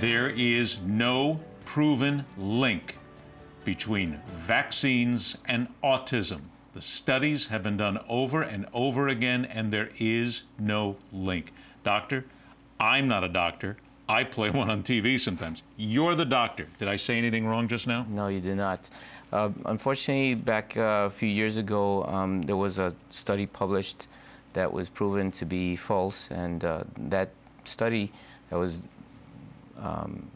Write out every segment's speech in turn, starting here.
There is no proven link between vaccines and autism. The studies have been done over and over again, and there is no link. Doctor, I'm not a doctor. I play one on TV sometimes. You're the doctor. Did I say anything wrong just now? No, you did not. Uh, unfortunately, back uh, a few years ago, um, there was a study published that was proven to be false, and uh, that study that was um,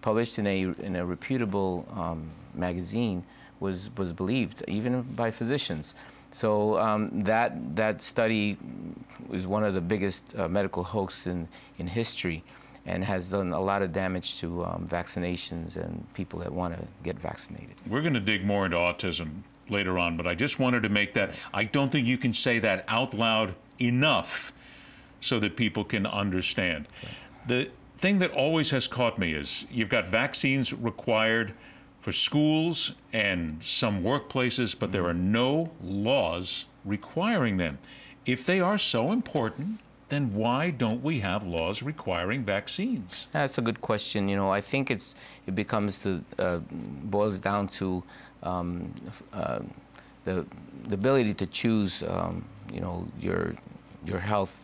published in a in a reputable um, magazine was was believed even by physicians. So um, that that study was one of the biggest uh, medical hoaxes in in history, and has done a lot of damage to um, vaccinations and people that want to get vaccinated. We're going to dig more into autism later on, but I just wanted to make that. I don't think you can say that out loud enough so that people can understand. The thing that always has caught me is you've got vaccines required for schools and some workplaces, but there are no laws requiring them. If they are so important, then why don't we have laws requiring vaccines? That's a good question. You know, I think it's it becomes to uh, boils down to um, uh, the the ability to choose. Um, you know, your your health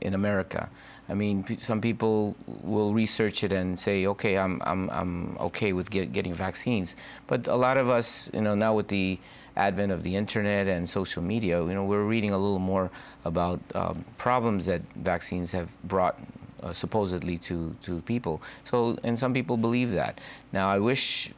in America. I mean, some people will research it and say, okay, I'm, I'm, I'm okay with get, getting vaccines. But a lot of us, you know, now with the advent of the internet and social media, you know, we're reading a little more about um, problems that vaccines have brought uh, supposedly to, to people. So, and some people believe that. Now, I wish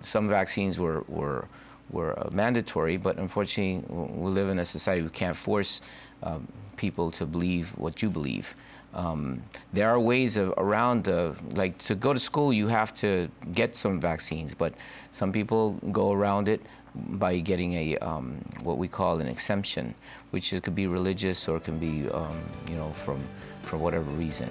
some vaccines were, were, were uh, mandatory, but unfortunately, we live in a society we can't force um, people to believe what you believe. Um, there are ways of, around, uh, like to go to school, you have to get some vaccines, but some people go around it by getting a um, what we call an exemption, which could be religious or can be, um, you know, from for whatever reason.